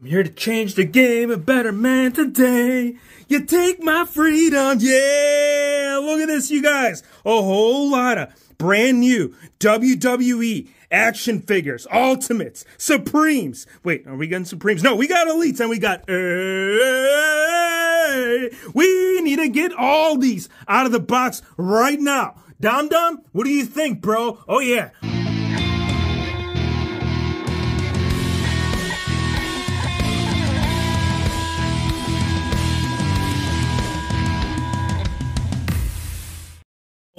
I'm here to change the game, a better man today. You take my freedom, yeah. Look at this, you guys. A whole lot of brand new WWE action figures, ultimates, supremes. Wait, are we getting supremes? No, we got elites and we got. Uh, we need to get all these out of the box right now. Dom Dom, what do you think, bro? Oh yeah.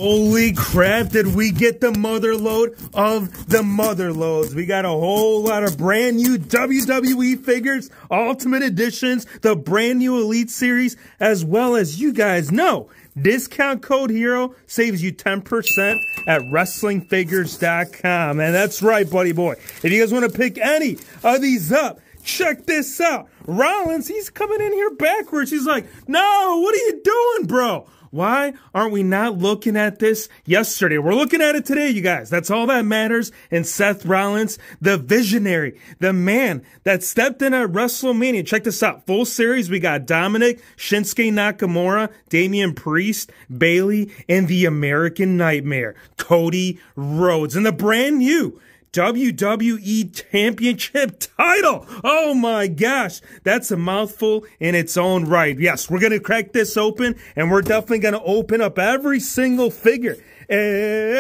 Holy crap, did we get the mother load of the mother loads? We got a whole lot of brand new WWE figures, Ultimate Editions, the brand new Elite Series, as well as you guys know, discount code HERO saves you 10% at WrestlingFigures.com. And that's right, buddy boy. If you guys want to pick any of these up, check this out. Rollins, he's coming in here backwards. He's like, no, what are you doing, bro? Why aren't we not looking at this yesterday? We're looking at it today, you guys. That's all that matters. And Seth Rollins, the visionary, the man that stepped in at WrestleMania. Check this out. Full series. We got Dominic, Shinsuke Nakamura, Damian Priest, Bayley, and the American Nightmare, Cody Rhodes. And the brand new WWE Championship title. Oh my gosh, that's a mouthful in its own right. Yes, we're going to crack this open and we're definitely going to open up every single figure. Hey,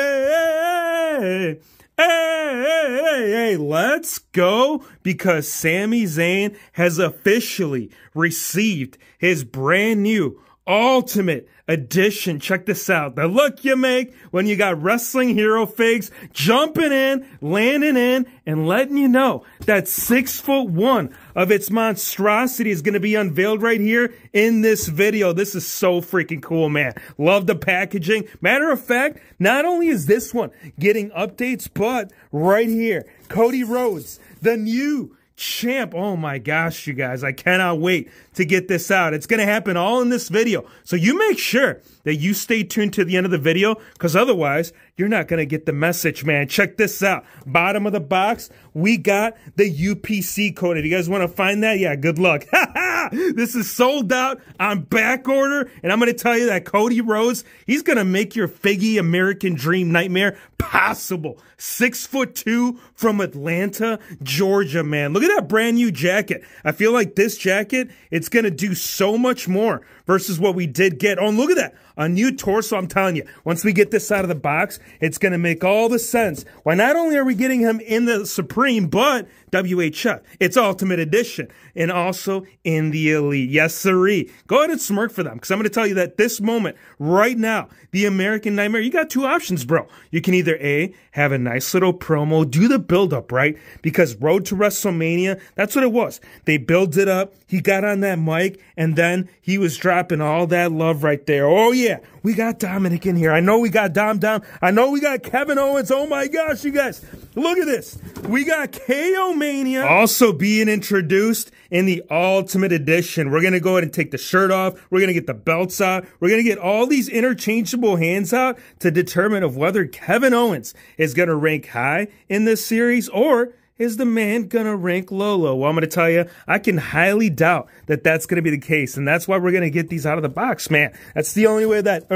hey, hey, hey, let's go because Sami Zayn has officially received his brand new Ultimate Edition. Check this out. The look you make when you got wrestling hero figs jumping in, landing in, and letting you know that six foot one of its monstrosity is going to be unveiled right here in this video. This is so freaking cool, man. Love the packaging. Matter of fact, not only is this one getting updates, but right here, Cody Rhodes, the new champ. Oh my gosh, you guys, I cannot wait to get this out. It's going to happen all in this video. So you make sure that you stay tuned to the end of the video because otherwise you're not going to get the message, man. Check this out. Bottom of the box, we got the UPC code. If you guys want to find that, yeah, good luck. this is sold out on back order. And I'm going to tell you that Cody Rhodes, he's going to make your Figgy American Dream Nightmare possible. Six foot two from Atlanta, Georgia, man. Look at that brand new jacket. I feel like this jacket, it's going to do so much more versus what we did get. Oh, look at that. A new torso. I'm telling you, once we get this out of the box, it's going to make all the sense. Why not only are we getting him in the Supreme, but WHF. It's Ultimate Edition and also in the Elite. Yes, sirree. Go ahead and smirk for them because I'm going to tell you that this moment, right now, the American Nightmare, you got two options, bro. You can either A, have a nice little promo, do the build up, right? Because Road to WrestleMania, that's what it was. They built it up. He got on that mic and then he was dropping all that love right there. Oh, yeah. We got Dominic in here. I know we got Dom Dom. I know we got Kevin Owens. Oh my gosh, you guys. Look at this. We got KO Mania also being introduced in the Ultimate Edition. We're to go ahead and take the shirt off. We're to get the belts out. We're to get all these interchangeable hands out to determine of whether Kevin Owens is to rank high in this series or is the man gonna rank Lolo? Well, I'm gonna tell you, I can highly doubt that that's gonna be the case, and that's why we're gonna get these out of the box, man. That's the only way that. Uh,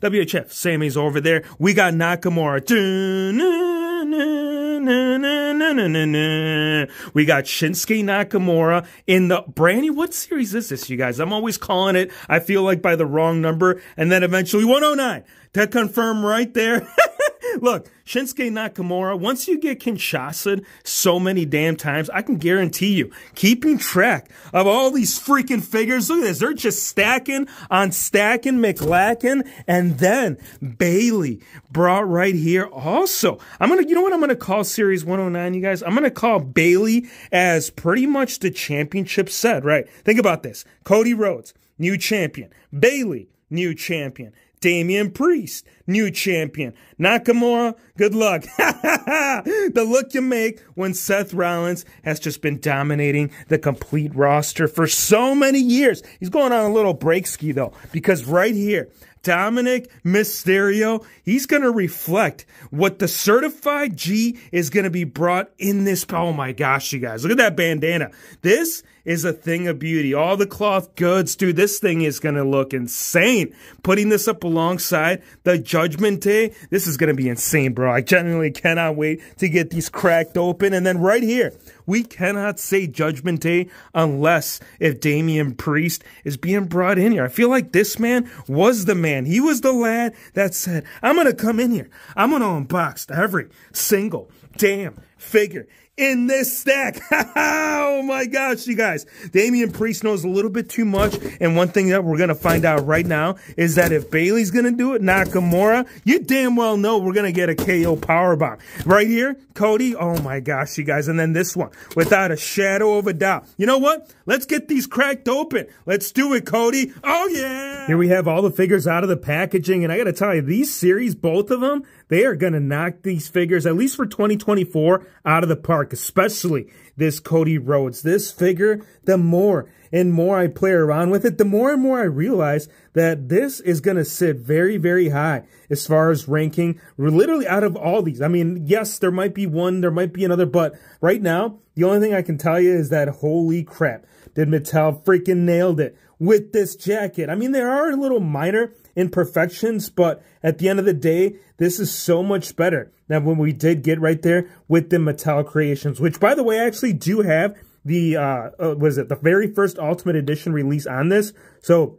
WHF, Sami's over there. We got Nakamura. We got Shinsuke Nakamura in the Brandy. What series is this, you guys? I'm always calling it, I feel like by the wrong number, and then eventually 109 to confirm right there. Look, Shinsuke Nakamura, once you get Kinshasa so many damn times, I can guarantee you, keeping track of all these freaking figures, look at this, they're just stacking on stacking McLacken, and then Bayley brought right here also. I'm gonna, you know what I'm gonna call Series 109, you guys? I'm gonna call Bayley as pretty much the championship set, right? Think about this. Cody Rhodes, new champion. Bayley, new champion. Damian Priest, new champion. Nakamura, good luck. the look you make when Seth Rollins has just been dominating the complete roster for so many years. He's going on a little break ski though, because right here, Dominic Mysterio, he's going to reflect what the certified G is going to be brought in this. Oh my gosh, you guys, look at that bandana. This is a thing of beauty. All the cloth goods, dude, this thing is going to look insane. Putting this up alongside the Judgment Day, this is going to be insane, bro. I genuinely cannot wait to get these cracked open. And then right here, we cannot say Judgment Day unless if Damian Priest is being brought in here. I feel like this man was the man. He was the lad that said, I'm going to come in here. I'm going to unbox every single damn figure in this stack. oh my gosh, you guys. Damian Priest knows a little bit too much. And one thing that we're going to find out right now is that if Bayley's going to do it, Nakamura, you damn well know we're going to get a KO powerbomb. Right here, Cody. Oh my gosh, you guys. And then this one, without a shadow of a doubt. You know what? Let's get these cracked open. Let's do it, Cody. Oh yeah. Here we have all the figures out of the packaging. And I got to tell you, these series, both of them, they are going to knock these figures, at least for 2024, out of the park, especially this Cody Rhodes. This figure, the more and more I play around with it, the more and more I realize that this is going to sit very, very high as far as ranking. Literally out of all these. I mean, yes, there might be one, there might be another, but right now, the only thing I can tell you is that holy crap, did Mattel freaking nailed it with this jacket. I mean, there are a little minor imperfections, but at the end of the day, this is so much better than when we did get right there with the Mattel Creations, which by the way, I actually do have the, uh, uh was it the very first Ultimate Edition release on this. So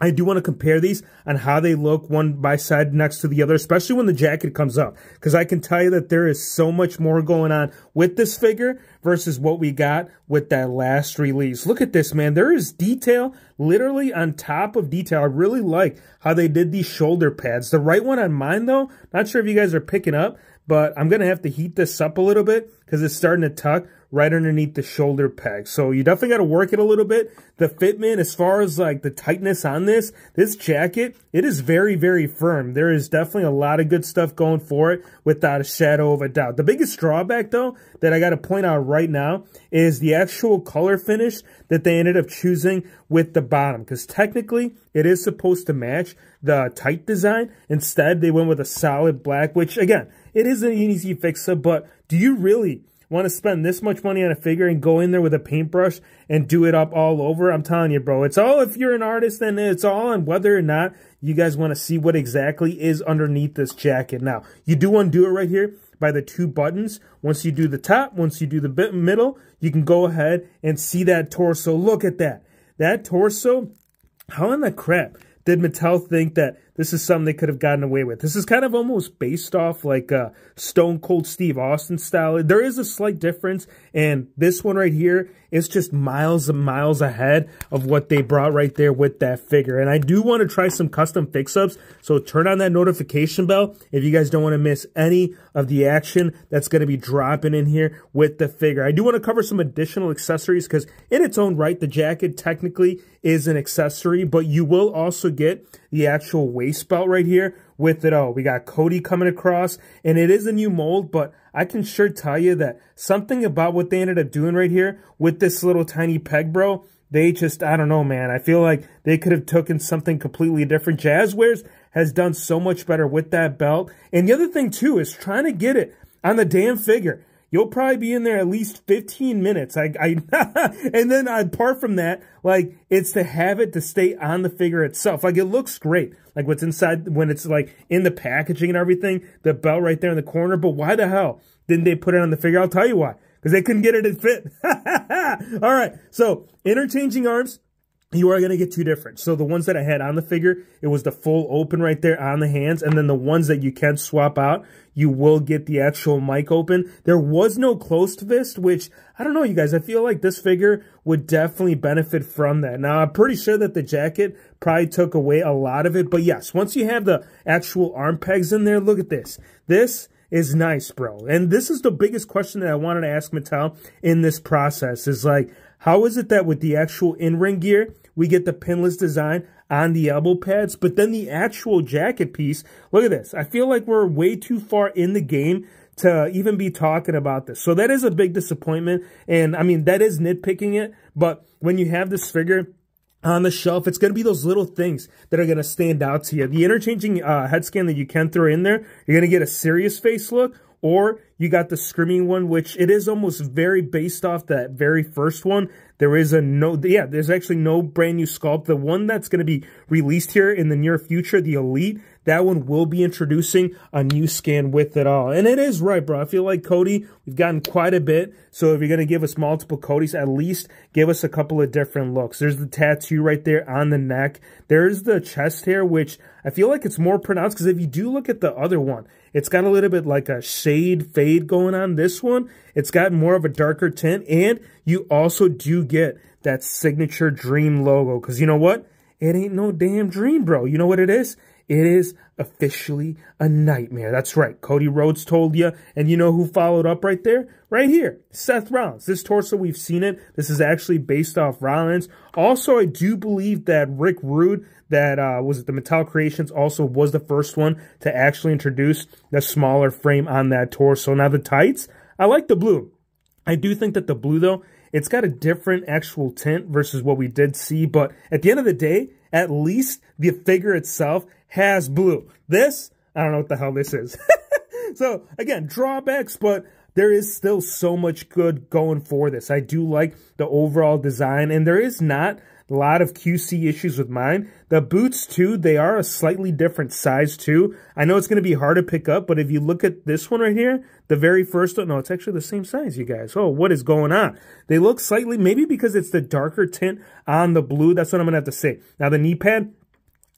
I do want to compare these on how they look one by side next to the other, especially when the jacket comes up. Because I can tell you that there is so much more going on with this figure versus what we got with that last release. Look at this, man. There is detail literally on top of detail. I really like how they did these shoulder pads. The right one on mine, though, not sure if you guys are picking up, but I'm going to have to heat this up a little bit because it's starting to tuck right underneath the shoulder peg. So you definitely got to work it a little bit. The fitment, as far as like the tightness on this, this jacket, it is very, very firm. There is definitely a lot of good stuff going for it without a shadow of a doubt. The biggest drawback though, that I got to point out right now is the actual color finish that they ended up choosing with the bottom. Because technically, it is supposed to match the tight design. Instead, they went with a solid black, which again, it is an easy fix-up, but do you really want to spend this much money on a figure and go in there with a paintbrush and do it up all over, I'm telling you, bro, it's all if you're an artist then it's all on whether or not you guys want to see what exactly is underneath this jacket. Now, you do undo it right here by the two buttons. Once you do the top, once you do the middle, you can go ahead and see that torso. Look at that. That torso, how in the crap did Mattel think that this is something they could have gotten away with. This is kind of almost based off like uh, Stone Cold Steve Austin style. There is a slight difference, and this one right here is just miles and miles ahead of what they brought right there with that figure. And I do want to try some custom fix-ups, so turn on that notification bell if you guys don't want to miss any of the action that's going to be dropping in here with the figure. I do want to cover some additional accessories because in its own right, the jacket technically is an accessory, but you will also get the actual waist belt right here with it all. We got Cody coming across, and it is a new mold, but I can sure tell you that something about what they ended up doing right here with this little tiny peg, bro, they just, I don't know, man. I feel like they could have taken something completely different. Jazwares has done so much better with that belt. And the other thing, too, is trying to get it on the damn figure you'll probably be in there at least 15 minutes. I, I and then apart from that, like it's to have it to stay on the figure itself. Like it looks great. Like what's inside when it's like in the packaging and everything, the belt right there in the corner. But why the hell didn't they put it on the figure? I'll tell you why. Because they couldn't get it to fit. All right. So interchanging arms you are going to get two different. So the ones that I had on the figure, it was the full open right there on the hands. And then the ones that you can swap out, you will get the actual mic open. There was no closed fist, which I don't know, you guys. I feel like this figure would definitely benefit from that. Now, I'm pretty sure that the jacket probably took away a lot of it. But yes, once you have the actual arm pegs in there, look at this. This is nice, bro. And this is the biggest question that I wanted to ask Mattel in this process is like, how is it that with the actual in-ring gear, we get the pinless design on the elbow pads, but then the actual jacket piece, look at this. I feel like we're way too far in the game to even be talking about this. So that is a big disappointment. And I mean, that is nitpicking it. But when you have this figure, on the shelf. It's going to be those little things that are going to stand out to you. The interchanging uh, head scan that you can throw in there, you're going to get a serious face look or you got the screaming one, which it is almost very based off that very first one. There is a no, yeah, there's actually no brand new sculpt. The one that's going to be released here in the near future, the Elite, that one will be introducing a new scan with it all. And it is right, bro. I feel like Cody, we've gotten quite a bit. So if you're going to give us multiple Codys, at least give us a couple of different looks. There's the tattoo right there on the neck. There's the chest hair, which I feel like it's more pronounced because if you do look at the other one, it's got a little bit like a shade fade going on. This one, it's got more of a darker tint. And you also do get that signature dream logo. Because you know what? It ain't no damn dream, bro. You know what it is? It is officially a nightmare. That's right. Cody Rhodes told you. And you know who followed up right there? Right here. Seth Rollins. This torso, we've seen it. This is actually based off Rollins. Also, I do believe that Rick Rude, that uh, was it the Mattel Creations, also was the first one to actually introduce the smaller frame on that torso. Now, the tights, I like the blue. I do think that the blue, though, it's got a different actual tint versus what we did see. But at the end of the day, at least the figure itself has blue. This, I don't know what the hell this is. so again, drawbacks, but there is still so much good going for this. I do like the overall design, and there is not a lot of QC issues with mine. The boots, too, they are a slightly different size, too. I know it's going to be hard to pick up, but if you look at this one right here, the very first one, no, it's actually the same size, you guys. Oh, what is going on? They look slightly, maybe because it's the darker tint on the blue. That's what I'm going to have to say. Now, the knee pad,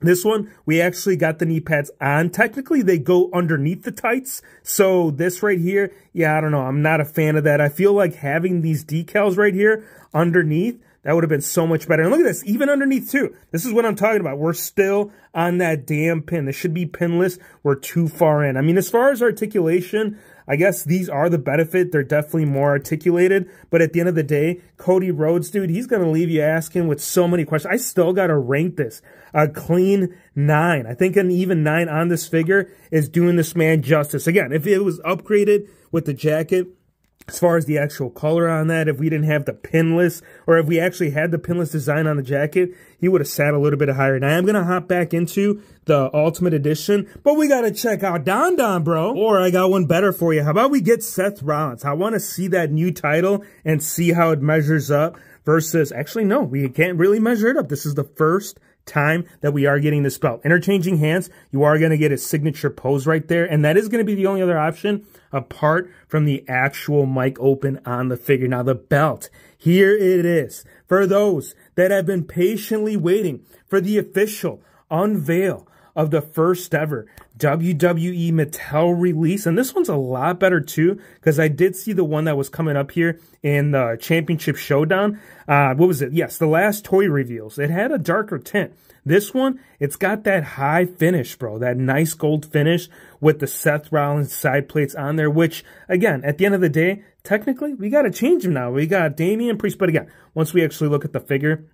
this one, we actually got the knee pads on. Technically, they go underneath the tights. So this right here, yeah, I don't know. I'm not a fan of that. I feel like having these decals right here underneath, that would have been so much better. And look at this, even underneath too. This is what I'm talking about. We're still on that damn pin. This should be pinless. We're too far in. I mean, as far as articulation, I guess these are the benefit. They're definitely more articulated. But at the end of the day, Cody Rhodes, dude, he's going to leave you asking with so many questions. I still got to rank this a clean nine. I think an even nine on this figure is doing this man justice. Again, if it was upgraded with the jacket, as far as the actual color on that, if we didn't have the pinless, or if we actually had the pinless design on the jacket, he would have sat a little bit higher. And I am going to hop back into the Ultimate Edition, but we got to check out Dom Dom, bro. Or I got one better for you. How about we get Seth Rollins? I want to see that new title and see how it measures up versus, actually, no, we can't really measure it up. This is the first time that we are getting this belt. Interchanging hands, you are going to get a signature pose right there. And that is going to be the only other option apart from the actual mic open on the figure. Now the belt, here it is. For those that have been patiently waiting for the official unveil of the first ever WWE Mattel release. And this one's a lot better too, because I did see the one that was coming up here in the Championship Showdown. Uh, what was it? Yes, the last toy reveals. It had a darker tint. This one, it's got that high finish, bro. That nice gold finish with the Seth Rollins side plates on there, which, again, at the end of the day, technically, we got to change them now. We got Damian Priest, but again, once we actually look at the figure,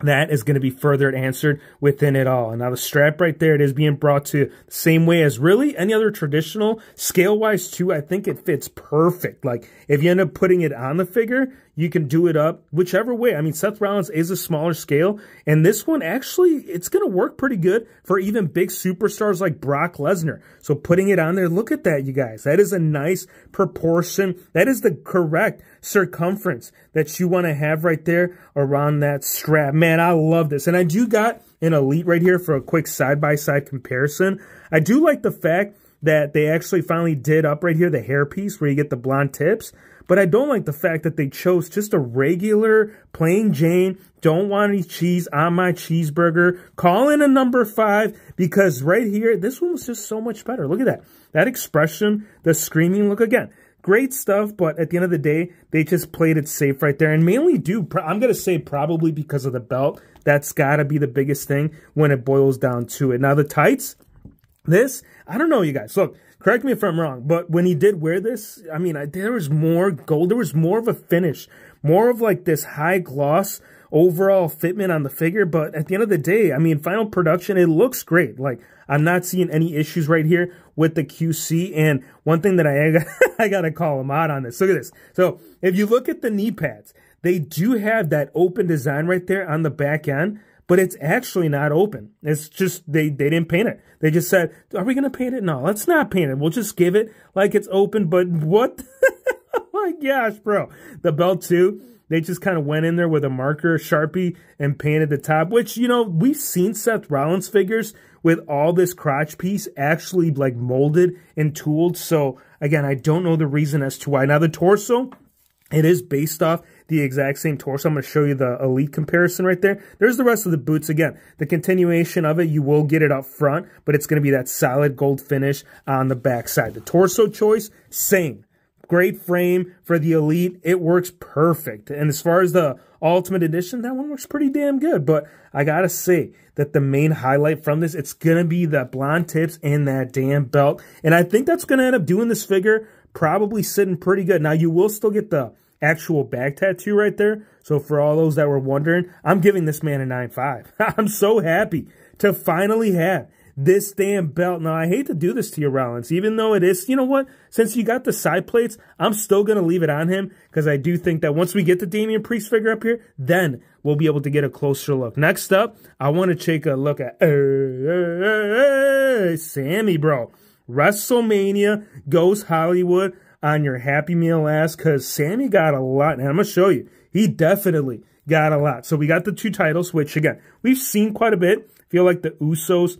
that is going to be further answered within it all. And now the strap right there, it is being brought to the same way as really any other traditional scale wise too. I think it fits perfect. Like if you end up putting it on the figure, you can do it up whichever way. I mean, Seth Rollins is a smaller scale, and this one actually, it's going to work pretty good for even big superstars like Brock Lesnar. So putting it on there, look at that, you guys. That is a nice proportion. That is the correct circumference that you want to have right there around that strap. Man, I love this. And I do got an Elite right here for a quick side-by-side -side comparison. I do like the fact that they actually finally did up right here the hairpiece where you get the blonde tips. But I don't like the fact that they chose just a regular plain Jane, don't want any cheese on my cheeseburger, call in a number five because right here, this one was just so much better. Look at that. That expression, the screaming look again. Great stuff, but at the end of the day, they just played it safe right there. And mainly do, I'm going to say probably because of the belt. That's got to be the biggest thing when it boils down to it. Now, the tights, this, I don't know, you guys. Look, correct me if I'm wrong, but when he did wear this, I mean, I, there was more gold. There was more of a finish, more of like this high gloss overall fitment on the figure. But at the end of the day, I mean, final production, it looks great. Like, I'm not seeing any issues right here with the QC. And one thing that I, I got to call him out on this. Look at this. So if you look at the knee pads, they do have that open design right there on the back end, but it's actually not open. It's just, they, they didn't paint it. They just said, are we going to paint it? No, let's not paint it. We'll just give it like it's open. But what? oh my gosh, bro. The belt too they just kind of went in there with a marker, a Sharpie, and painted the top, which, you know, we've seen Seth Rollins figures with all this crotch piece actually like molded and tooled. So again, I don't know the reason as to why. Now the torso, it is based off the exact same torso. I'm going to show you the Elite comparison right there. There's the rest of the boots. Again, the continuation of it, you will get it up front, but it's going to be that solid gold finish on the back side. The torso choice, same. Great frame for the Elite. It works perfect. And as far as the Ultimate Edition, that one works pretty damn good. But I gotta say that the main highlight from this, it's gonna be the blonde tips and that damn belt. And I think that's gonna end up doing this figure probably sitting pretty good. Now, you will still get the actual back tattoo right there. So for all those that were wondering, I'm giving this man a 9.5. I'm so happy to finally have this damn belt. Now, I hate to do this to you, Rollins, even though it is, you know what? Since you got the side plates, I'm still going to leave it on him because I do think that once we get the Damian Priest figure up here, then we'll be able to get a closer look. Next up, I want to take a look at uh, Sami, bro. WrestleMania goes Hollywood on your Happy Meal ass because Sami got a lot. And I'm going to show you. He definitely got a lot. So we got the two titles, which again, we've seen quite a bit. feel like the Usos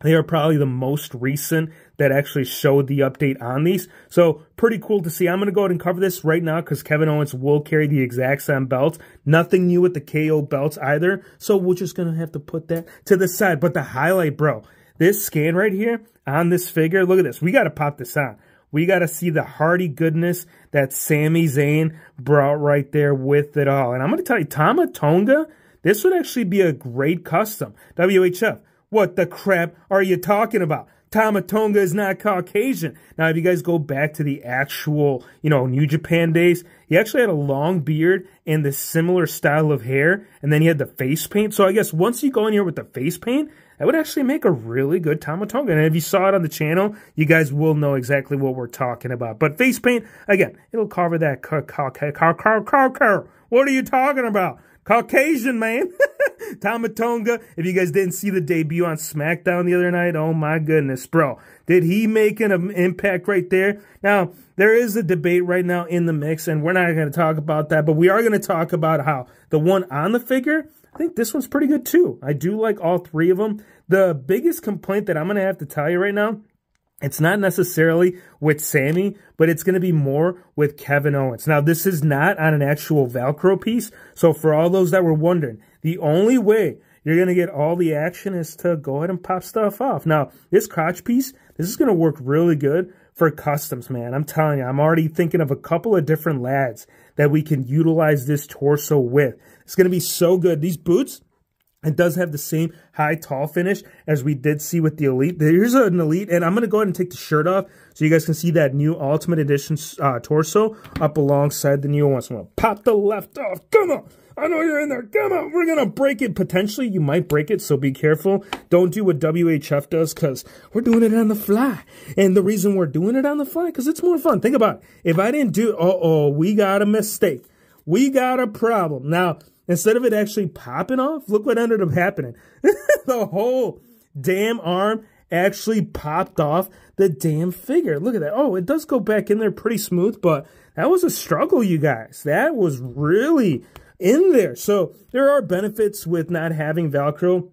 they are probably the most recent that actually showed the update on these. So pretty cool to see. I'm going to go ahead and cover this right now because Kevin Owens will carry the exact same belts. Nothing new with the KO belts either. So we're just going to have to put that to the side. But the highlight, bro, this scan right here on this figure, look at this. We got to pop this on. We got to see the hearty goodness that Sami Zayn brought right there with it all. And I'm going to tell you, Tama Tonga, this would actually be a great custom. WHF, what the crap are you talking about? Tama Tonga is not Caucasian. Now, if you guys go back to the actual, you know, New Japan days, he actually had a long beard and the similar style of hair, and then he had the face paint. So I guess once you go in here with the face paint, that would actually make a really good Tama Tonga. And if you saw it on the channel, you guys will know exactly what we're talking about. But face paint, again, it'll cover that car, car, car, car, car, car. What are you talking about? Caucasian, man. Tama Tonga. If you guys didn't see the debut on SmackDown the other night, oh my goodness, bro. Did he make an impact right there? Now, there is a debate right now in the mix, and we're not going to talk about that, but we are going to talk about how the one on the figure, I think this one's pretty good too. I do like all three of them. The biggest complaint that I'm going to have to tell you right now it's not necessarily with Sami, but it's going to be more with Kevin Owens. Now, this is not on an actual Velcro piece. So for all those that were wondering, the only way you're going to get all the action is to go ahead and pop stuff off. Now, this crotch piece, this is going to work really good for customs, man. I'm telling you, I'm already thinking of a couple of different lads that we can utilize this torso with. It's going to be so good. These boots, it does have the same high tall finish as we did see with the Elite. Here's an Elite, and I'm going to go ahead and take the shirt off so you guys can see that new Ultimate Edition uh, torso up alongside the new one. So I'm going to pop the left off. Come on. I know you're in there. Come on. We're going to break it. Potentially, you might break it, so be careful. Don't do what WHF does because we're doing it on the fly. And the reason we're doing it on the fly because it's more fun. Think about it. If I didn't do uh-oh, we got a mistake. We got a problem. Now, Instead of it actually popping off, look what ended up happening. the whole damn arm actually popped off the damn figure. Look at that. Oh, it does go back in there pretty smooth, but that was a struggle, you guys. That was really in there. So there are benefits with not having Velcro,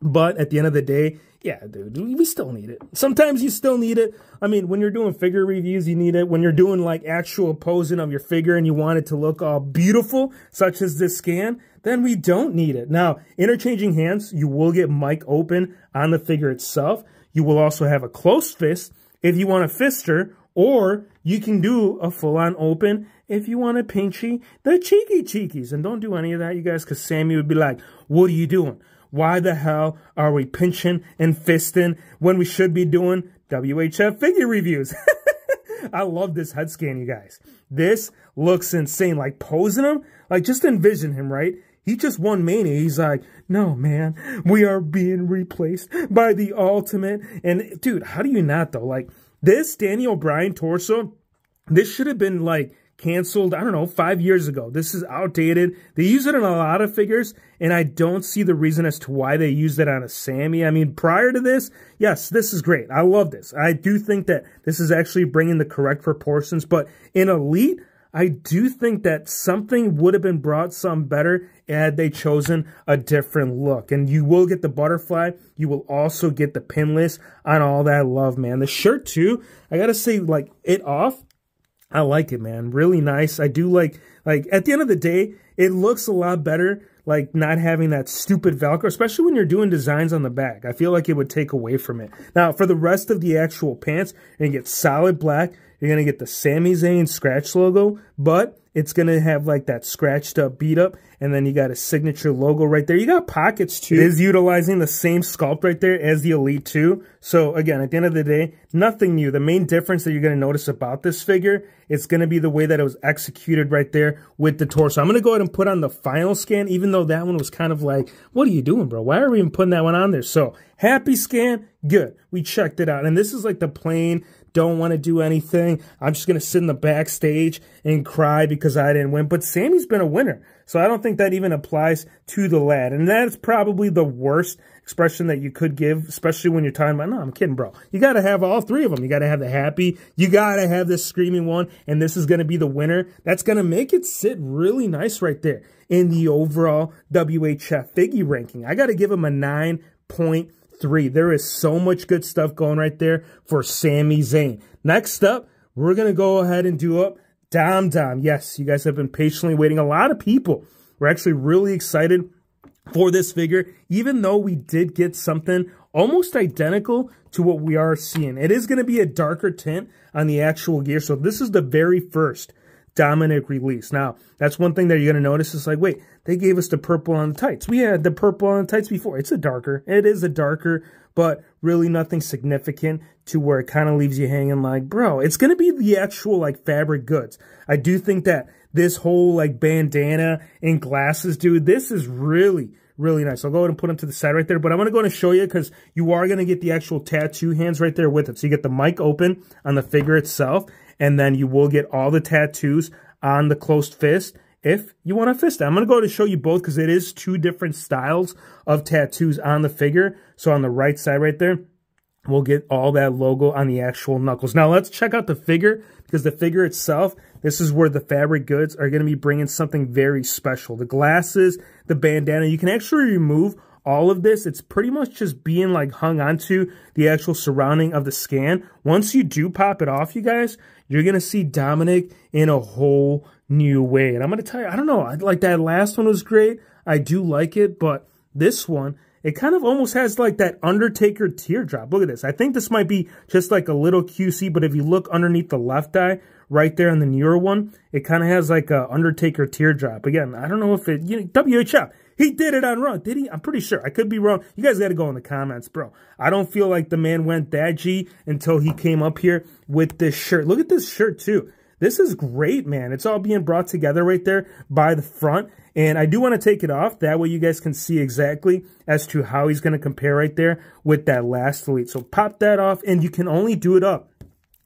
but at the end of the day, yeah, dude, we still need it. Sometimes you still need it. I mean, when you're doing figure reviews, you need it. When you're doing like actual posing of your figure and you want it to look all beautiful, such as this scan, then we don't need it. Now, interchanging hands, you will get mic open on the figure itself. You will also have a closed fist if you want a fister, or you can do a full-on open if you want to pinchy the cheeky cheekies. And don't do any of that, you guys, because Sami would be like, what are you doing? Why the hell are we pinching and fisting when we should be doing WHF figure reviews. I love this head scan, you guys. This looks insane. Like posing him, like just envision him, right? He just won Mania. He's like, no, man, we are being replaced by the ultimate. And dude, how do you not though? Like this Daniel Bryan torso, this should have been like canceled, I don't know, five years ago. This is outdated. They use it in a lot of figures, and I don't see the reason as to why they used it on a Sami. I mean, prior to this, yes, this is great. I love this. I do think that this is actually bringing the correct proportions, but in Elite, I do think that something would have been brought some better had they chosen a different look. And you will get the butterfly. You will also get the pinless on all that love, man. The shirt, too, I got to say, like, it off I like it, man. Really nice. I do like, like, at the end of the day, it looks a lot better, like, not having that stupid Velcro, especially when you're doing designs on the back. I feel like it would take away from it. Now, for the rest of the actual pants, to get solid black. You're going to get the Sami Zayn scratch logo, but it's going to have like that scratched up beat up. And then you got a signature logo right there. You got pockets too. It is utilizing the same sculpt right there as the Elite 2. So again, at the end of the day, nothing new. The main difference that you're going to notice about this figure, it's going to be the way that it was executed right there with the torso. I'm going to go ahead and put on the final scan, even though that one was kind of like, what are you doing, bro? Why are we even putting that one on there? So happy scan, good. We checked it out. And this is like the plain don't want to do anything. I'm just going to sit in the backstage and cry because I didn't win. But Sami's been a winner. So I don't think that even applies to the lad. And that's probably the worst expression that you could give, especially when you're talking about, no, I'm kidding, bro. You got to have all three of them. You got to have the happy. You got to have this screaming one. And this is going to be the winner. That's going to make it sit really nice right there in the overall WHF figure ranking. I got to give him a 9.5 three. There is so much good stuff going right there for Sami Zayn. Next up, we're going to go ahead and do up Dom Dom. Yes, you guys have been patiently waiting. A lot of people were actually really excited for this figure, even though we did get something almost identical to what we are seeing. It is going to be a darker tint on the actual gear. So this is the very first Dominic release. Now, that's one thing that you're going to notice is like, wait, they gave us the purple on the tights. We had the purple on the tights before. It's a darker. It is a darker, but really nothing significant to where it kind of leaves you hanging like, bro, it's going to be the actual like fabric goods. I do think that this whole like bandana and glasses, dude, this is really, really nice. I'll go ahead and put them to the side right there, but I'm going to go and show you because you are going to get the actual tattoo hands right there with it. So you get the mic open on the figure itself, and then you will get all the tattoos on the closed fist if you want to fist it. I'm going to go to show you both because it is two different styles of tattoos on the figure. So on the right side right there, we'll get all that logo on the actual knuckles. Now let's check out the figure because the figure itself, this is where the fabric goods are going to be bringing something very special. The glasses, the bandana, you can actually remove all of this, it's pretty much just being like hung onto the actual surrounding of the scan. Once you do pop it off, you guys, you're going to see Dominic in a whole new way. And I'm going to tell you, I don't know, I like that last one was great. I do like it, but this one, it kind of almost has like that Undertaker teardrop. Look at this. I think this might be just like a little QC, but if you look underneath the left eye, right there on the newer one, it kind of has like a Undertaker teardrop. Again, I don't know if it, you know, WHF, he did it on Raw, did he? I'm pretty sure. I could be wrong. You guys got to go in the comments, bro. I don't feel like the man went that G until he came up here with this shirt. Look at this shirt, too. This is great, man. It's all being brought together right there by the front. And I do want to take it off. That way you guys can see exactly as to how he's going to compare right there with that last Elite. So pop that off, and you can only do it up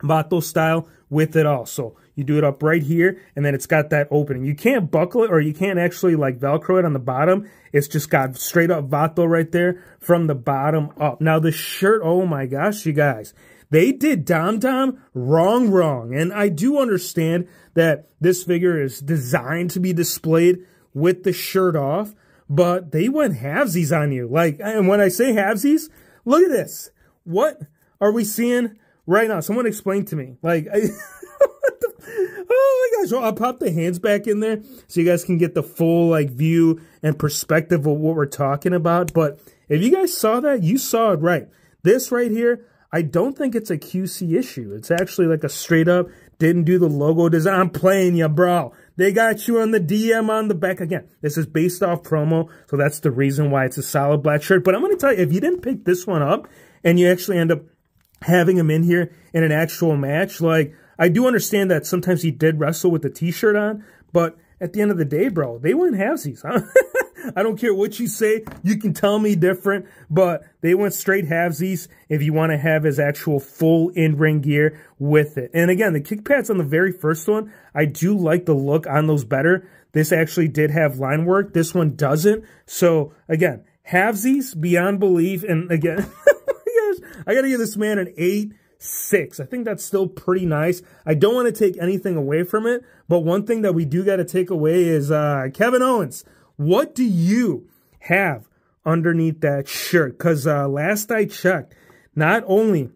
Vato style with it all. So you do it up right here, and then it's got that opening. You can't buckle it, or you can't actually like Velcro it on the bottom. It's just got straight up Vato right there from the bottom up. Now the shirt, oh my gosh, you guys. They did Dom Dom wrong, wrong. And I do understand that this figure is designed to be displayed with the shirt off, but they went halvesies on you. Like, and when I say halvesies, look at this. What are we seeing right now? Someone explain to me. Like, I, oh my gosh. So I'll pop the hands back in there so you guys can get the full like view and perspective of what we're talking about. But if you guys saw that, you saw it right. This right here, I don't think it's a QC issue. It's actually like a straight up didn't do the logo design. I'm playing you, bro. They got you on the DM on the back. Again, this is based off promo, so that's the reason why it's a solid black shirt. But I'm going to tell you, if you didn't pick this one up and you actually end up having him in here in an actual match. Like, I do understand that sometimes he did wrestle with the t-shirt on, but at the end of the day, bro, they went halvesies. Huh? I don't care what you say. You can tell me different, but they went straight halvesies if you want to have his actual full in-ring gear with it. And again, the kick pads on the very first one, I do like the look on those better. This actually did have line work. This one doesn't. So again, halvesies beyond belief. And again, oh I got to give this man an eight six. I think that's still pretty nice. I don't want to take anything away from it, but one thing that we do got to take away is uh, Kevin Owens. What do you have underneath that shirt? Because uh, last I checked, not only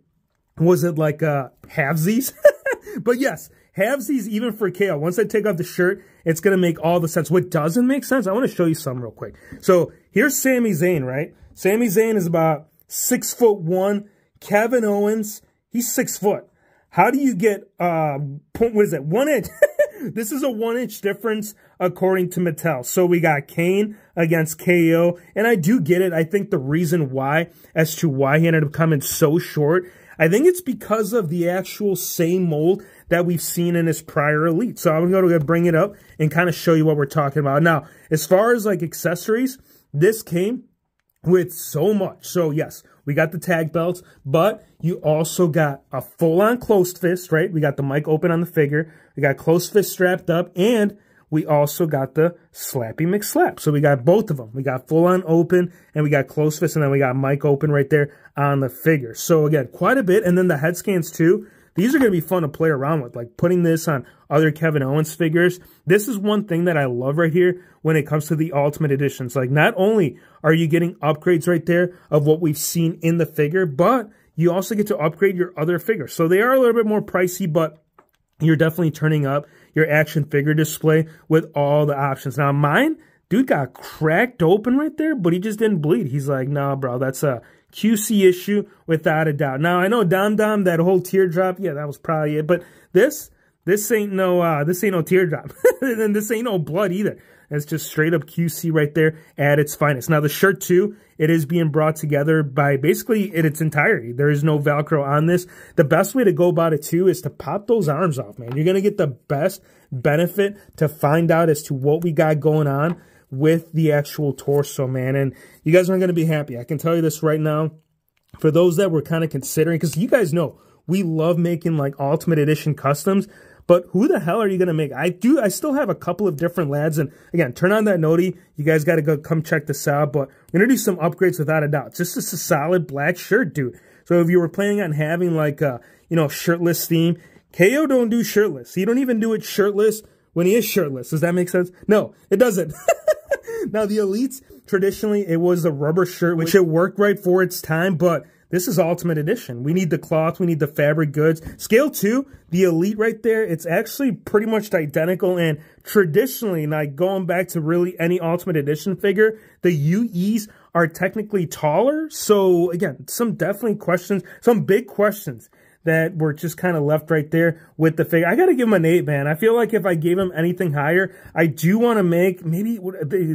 was it like uh, halvesies, but yes, halvesies even for KO. Once I take off the shirt, it's going to make all the sense. What doesn't make sense, I want to show you some real quick. So here's Sami Zayn, right? Sami Zayn is about six foot one. Kevin Owens He's six foot. How do you get, uh, point what is it, one inch? this is a one inch difference according to Mattel. So we got Kane against KO. And I do get it. I think the reason why, as to why he ended up coming so short, I think it's because of the actual same mold that we've seen in his prior elite. So I'm going to bring it up and kind of show you what we're talking about. Now, as far as like accessories, this came with so much. So yes, we got the tag belts, but you also got a full-on closed fist, right? We got the mic open on the figure. We got closed fist strapped up, and we also got the Slappy McSlap. So we got both of them. We got full-on open, and we got closed fist, and then we got mic open right there on the figure. So again, quite a bit. And then the head scans too. These are going to be fun to play around with, like putting this on other Kevin Owens figures. This is one thing that I love right here when it comes to the Ultimate Editions. Like, not only are you getting upgrades right there of what we've seen in the figure, but you also get to upgrade your other figures. So they are a little bit more pricey, but you're definitely turning up your action figure display with all the options. Now, mine, dude got cracked open right there, but he just didn't bleed. He's like, nah, bro, that's a QC issue without a doubt. Now I know Dom Dom that whole teardrop, yeah, that was probably it. But this, this ain't no, uh, this ain't no teardrop, and this ain't no blood either. It's just straight up QC right there at its finest. Now the shirt too, it is being brought together by basically in its entirety. There is no Velcro on this. The best way to go about it too is to pop those arms off, man. You're gonna get the best benefit to find out as to what we got going on with the actual torso, man. And you guys aren't going to be happy. I can tell you this right now. For those that were kind of considering, because you guys know we love making like Ultimate Edition customs, but who the hell are you going to make? I do, I still have a couple of different lads. And again, turn on that noti. You guys got to go come check this out. But we're going to do some upgrades without a doubt. Just a solid black shirt, dude. So if you were planning on having like a, you know, shirtless theme, KO don't do shirtless. He don't even do it shirtless when he is shirtless. Does that make sense? No, it doesn't. now, the Elites, traditionally, it was a rubber shirt, which it worked right for its time, but this is Ultimate Edition. We need the cloth, we need the fabric goods. Scale 2, the Elite right there, it's actually pretty much identical, and traditionally, like going back to really any Ultimate Edition figure, the UEs are technically taller, so again, some definitely questions, some big questions that were just kind of left right there with the figure. I got to give him an 8, man. I feel like if I gave him anything higher, I do want to make maybe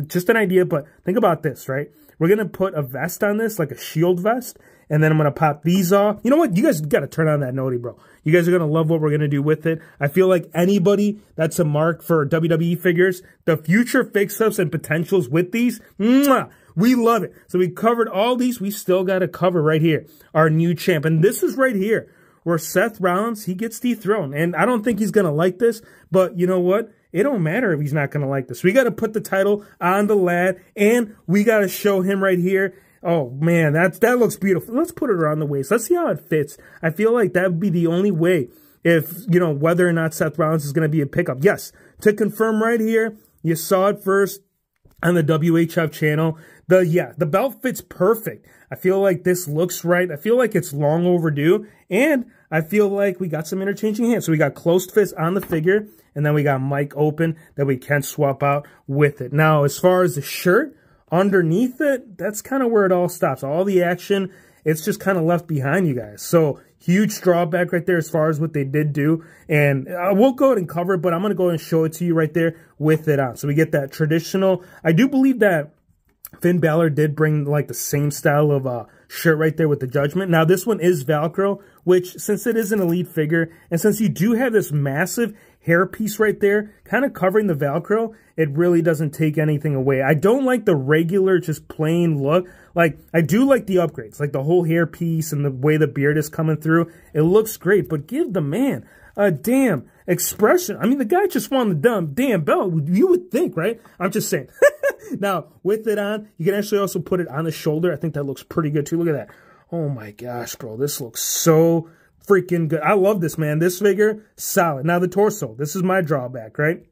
just an idea, but think about this, right? We're going to put a vest on this, like a shield vest, and then I'm going to pop these off. You know what? You guys got to turn on that noti, bro. You guys are going to love what we're going to do with it. I feel like anybody that's a mark for WWE figures, the future fix-ups and potentials with these, mwah, we love it. So we covered all these. We still got to cover right here, our new champ. And this is right here where Seth Rollins, he gets dethroned. And I don't think he's going to like this, but you know what? It don't matter if he's not going to like this. We got to put the title on the lad, and we got to show him right here. Oh, man, that's, that looks beautiful. Let's put it around the waist. Let's see how it fits. I feel like that would be the only way if, you know, whether or not Seth Rollins is going to be a pickup. Yes, to confirm right here, you saw it first on the WHF channel. The, yeah, the belt fits perfect. I feel like this looks right. I feel like it's long overdue. And I feel like we got some interchanging hands. So we got closed fist on the figure, and then we got mic open that we can swap out with it. Now, as far as the shirt, underneath it, that's kind of where it all stops. All the action, it's just kind of left behind you guys. So huge drawback right there as far as what they did do. And I will go ahead and cover it, but I'm going to go and show it to you right there with it on. So we get that traditional. I do believe that Finn Balor did bring like the same style of uh, shirt right there with the Judgment. Now this one is Velcro, which since it is an elite figure, and since you do have this massive hair piece right there, kind of covering the Velcro, it really doesn't take anything away. I don't like the regular, just plain look. Like, I do like the upgrades, like the whole hair piece and the way the beard is coming through. It looks great, but give the man a damn expression. I mean, the guy just won the dumb damn belt. You would think, right? I'm just saying. now, with it on, you can actually also put it on the shoulder. I think that looks pretty good too. Look at that. Oh my gosh, bro. This looks so freaking good. I love this, man. This figure, solid. Now, the torso. This is my drawback, right?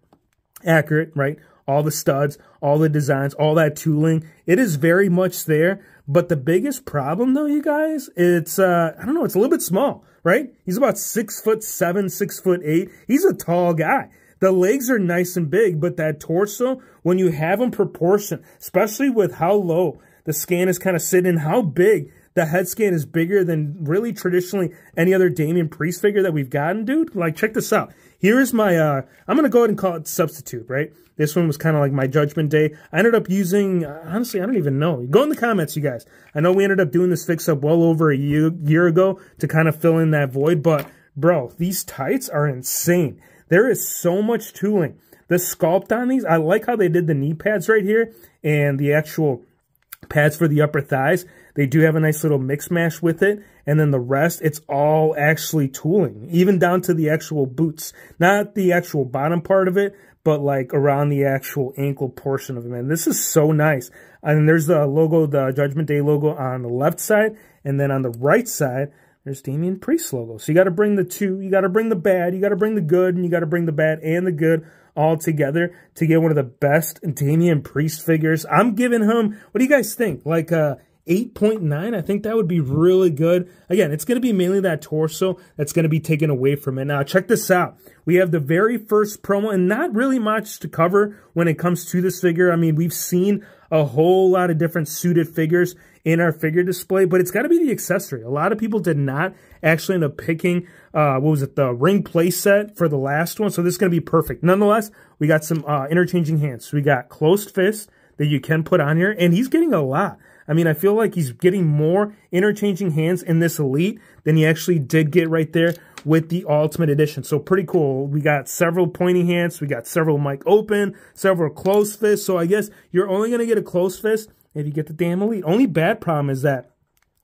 Accurate, right? All the studs, all the designs, all that tooling. It is very much there. But the biggest problem, though, you guys, it's, uh, I don't know, it's a little bit small, right? He's about six foot seven, six foot eight. He's a tall guy. The legs are nice and big, but that torso, when you have him proportioned, especially with how low the scan is kind of sitting, how big the head scan is bigger than really traditionally any other Damian Priest figure that we've gotten, dude. Like, check this out. Here's my, uh, I'm going to go ahead and call it substitute, right? This one was kind of like my judgment day. I ended up using, honestly, I don't even know. Go in the comments, you guys. I know we ended up doing this fix up well over a year, year ago to kind of fill in that void, but bro, these tights are insane. There is so much tooling. The sculpt on these, I like how they did the knee pads right here and the actual pads for the upper thighs. They do have a nice little mix mash with it. And then the rest, it's all actually tooling, even down to the actual boots. Not the actual bottom part of it, but like around the actual ankle portion of it, man. This is so nice. And there's the logo, the Judgment Day logo on the left side. And then on the right side, there's Damian Priest logo. So you got to bring the two. You got to bring the bad. You got to bring the good. And you got to bring the bad and the good all together to get one of the best Damian Priest figures. I'm giving him, what do you guys think? Like uh, 8.9, I think that would be really good. Again, it's going to be mainly that torso that's going to be taken away from it. Now, check this out. We have the very first promo, and not really much to cover when it comes to this figure. I mean, we've seen a whole lot of different suited figures in our figure display, but it's got to be the accessory. A lot of people did not actually end up picking, uh, what was it, the ring play set for the last one, so this is going to be perfect. Nonetheless, we got some uh, interchanging hands. we got closed fists that you can put on here, and he's getting a lot. I mean, I feel like he's getting more interchanging hands in this Elite than he actually did get right there with the Ultimate Edition. So pretty cool. We got several pointy hands. We got several mic open, several close fists. So I guess you're only going to get a close fist if you get the damn Elite. Only bad problem is that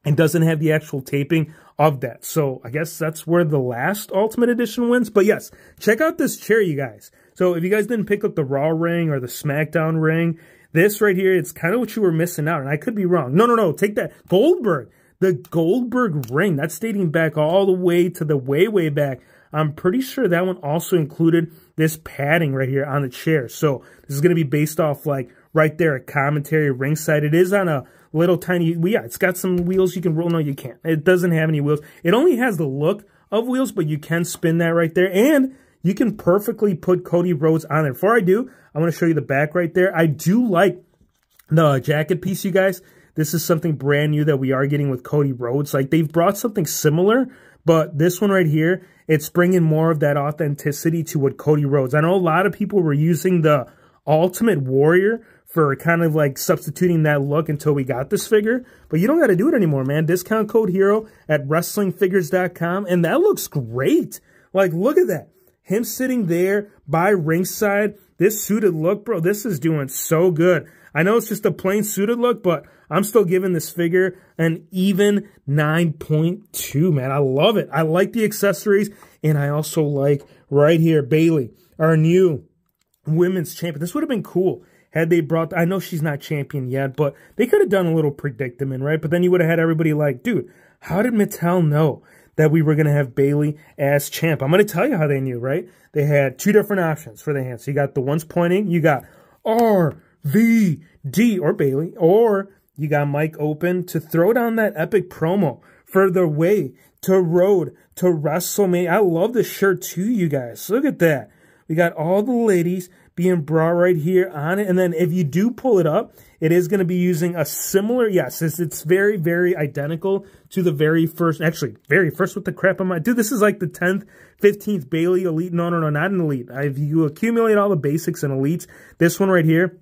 it doesn't have the actual taping of that. So I guess that's where the last Ultimate Edition wins. But yes, check out this chair, you guys. So if you guys didn't pick up the Raw ring or the SmackDown ring, this right here, it's kind of what you were missing out. And I could be wrong. No, no, no. Take that. Goldberg. The Goldberg ring. That's dating back all the way to the way, way back. I'm pretty sure that one also included this padding right here on the chair. So this is going to be based off like right there a commentary ringside. It is on a little tiny, yeah, it's got some wheels you can roll. No, you can't. It doesn't have any wheels. It only has the look of wheels, but you can spin that right there. And you can perfectly put Cody Rhodes on there. Before I do, I want to show you the back right there. I do like the jacket piece, you guys. This is something brand new that we are getting with Cody Rhodes. Like, they've brought something similar, but this one right here, it's bringing more of that authenticity to what Cody Rhodes. I know a lot of people were using the Ultimate Warrior for kind of like substituting that look until we got this figure. But you don't got to do it anymore, man. Discount code HERO at WrestlingFigures.com. And that looks great. Like, look at that him sitting there by ringside, this suited look, bro, this is doing so good. I know it's just a plain suited look, but I'm still giving this figure an even 9.2, man. I love it. I like the accessories, and I also like right here, Bayley, our new women's champion. This would have been cool had they brought, I know she's not champion yet, but they could have done a little predicament, right? But then you would have had everybody like, dude, how did Mattel know that we were going to have Bayley as champ. I'm going to tell you how they knew, right? They had two different options for the hands. So you got the ones pointing, you got R, V, D, or Bayley, or you got Mike open to throw down that epic promo for the way to road to WrestleMania. I love the shirt too, you guys. Look at that. We got all the ladies being brought right here on it. And then if you do pull it up, it is going to be using a similar, yes, it's, it's very, very identical to the very first, actually, very first with the crap on my, dude, this is like the 10th, 15th Bayley Elite. No, no, no, not an Elite. If you accumulate all the basics and Elites, this one right here,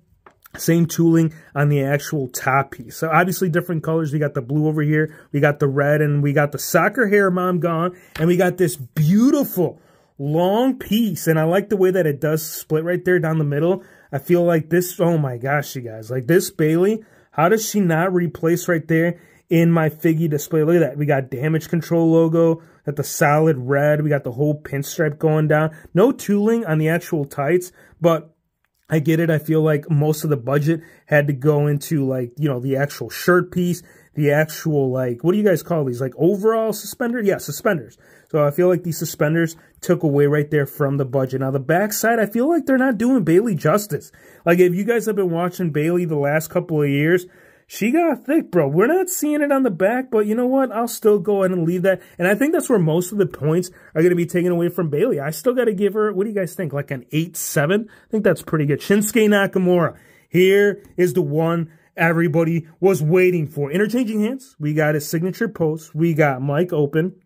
Same tooling on the actual top piece. So obviously different colors. We got the blue over here. We got the red and we got the soccer hair mom gone. And we got this beautiful long piece. And I like the way that it does split right there down the middle. I feel like this, oh my gosh, you guys. Like this Bayley, how does she not replace right there in my Figgy display? Look at that. We got damage control logo. Got the solid red. We got the whole pinstripe going down. No tooling on the actual tights, but I get it. I feel like most of the budget had to go into like, you know, the actual shirt piece, the actual like, what do you guys call these? Like overall suspender? Yeah, suspenders. So I feel like these suspenders took away right there from the budget. Now the backside, I feel like they're not doing Bayley justice. Like if you guys have been watching Bayley the last couple of years, she got thick, bro. We're not seeing it on the back, but you know what? I'll still go ahead and leave that. And I think that's where most of the points are going to be taken away from Bayley. I still got to give her, what do you guys think? Like an 8-7? I think that's pretty good. Shinsuke Nakamura. Here is the one everybody was waiting for. Interchanging hands. We got his signature post. We got Mike open.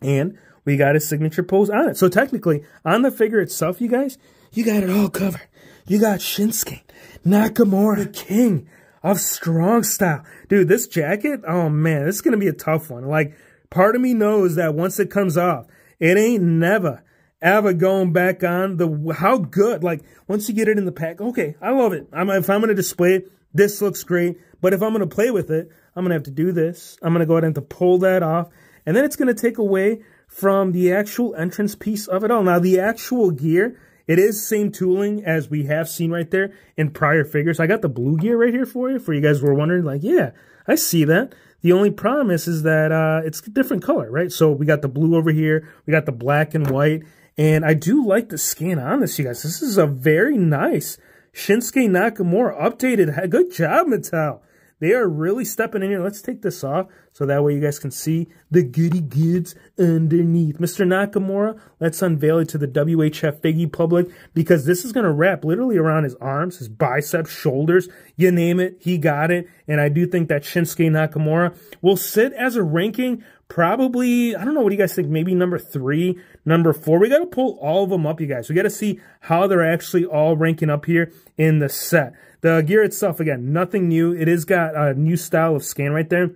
And we got his signature pose on it. So technically, on the figure itself, you guys, you got it all covered. You got Shinsuke Nakamura, the king of strong style. Dude, this jacket, oh man, this is going to be a tough one. Like, part of me knows that once it comes off, it ain't never, ever going back on the, how good, like, once you get it in the pack, okay, I love it. I'm, if I'm going to display it, this looks great. But if I'm going to play with it, I'm going to have to do this. I'm going to go ahead and to pull that off. And then it's going to take away from the actual entrance piece of it all. Now, the actual gear, it is same tooling as we have seen right there in prior figures. I got the blue gear right here for you, for you guys were wondering, like, yeah, I see that. The only promise is that uh, it's a different color, right? So we got the blue over here, we got the black and white, and I do like the skin on this, you guys. This is a very nice Shinsuke Nakamura updated. Good job, Mattel. They are really stepping in here. Let's take this off so that way you guys can see the goody goods underneath. Mr. Nakamura, let's unveil it to the WHF Figgy public because this is going to wrap literally around his arms, his biceps, shoulders, you name it, he got it. And I do think that Shinsuke Nakamura will sit as a ranking probably, I don't know, what do you guys think? Maybe number three, number four. We got to pull all of them up, you guys. We got to see how they're actually all ranking up here in the set. The gear itself, again, nothing new. It is got a new style of scan right there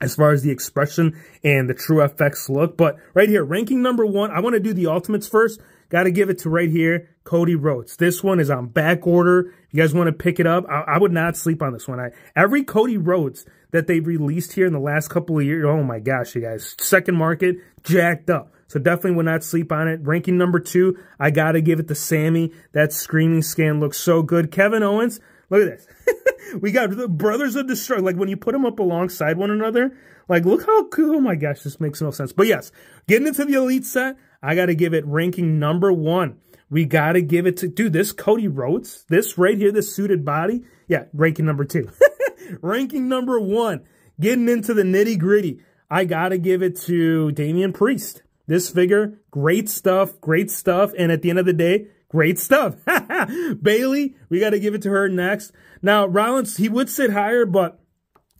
as far as the expression and the TrueFX look. But right here, ranking number one, I want to do the Ultimates first. Got to give it to right here, Cody Rhodes. This one is on back order. You guys want to pick it up? I, I, would not sleep on this one. I, every Cody Rhodes that they've released here in the last couple of years, oh my gosh, you guys. Second market, jacked up. So definitely would not sleep on it. Ranking number two, I got to give it to Sami. That screaming scan looks so good. Kevin Owens, Look at this. we got the Brothers of Destruction. Like when you put them up alongside one another, like look how cool. Oh my gosh, this makes no sense. But yes, getting into the Elite set, I got to give it ranking number one. We got to give it to, dude, this Cody Rhodes, this right here, this suited body. Yeah, ranking number two. ranking number one. Getting into the nitty gritty. I got to give it to Damian Priest. This figure, great stuff, great stuff. And at the end of the day, Great stuff. Bayley, we got to give it to her next. Now, Rollins, he would sit higher, but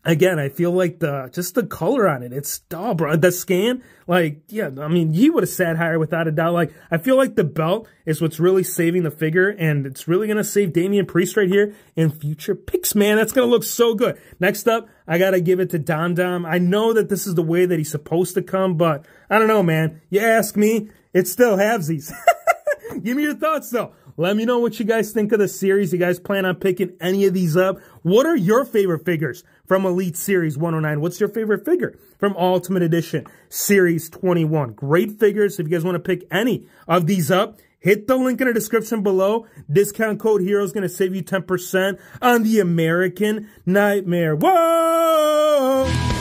again, I feel like the just the color on it, it's dull, bro. The scan, like, yeah, I mean, he would have sat higher without a doubt. Like, I feel like the belt is what's really saving the figure, and it's really to save Damian Priest right here in future picks, man. That's to look so good. Next up, I got to give it to Dom Dom. I know that this is the way that he's supposed to come, but I don't know, man. You ask me, it's still halvesies. Give me your thoughts though. Let me know what you guys think of the series. You guys plan on picking any of these up? What are your favorite figures from Elite Series 109? What's your favorite figure from Ultimate Edition Series 21? Great figures. If you guys want to pick any of these up, hit the link in the description below. Discount code HERO is going to save you 10% on the American Nightmare. Whoa!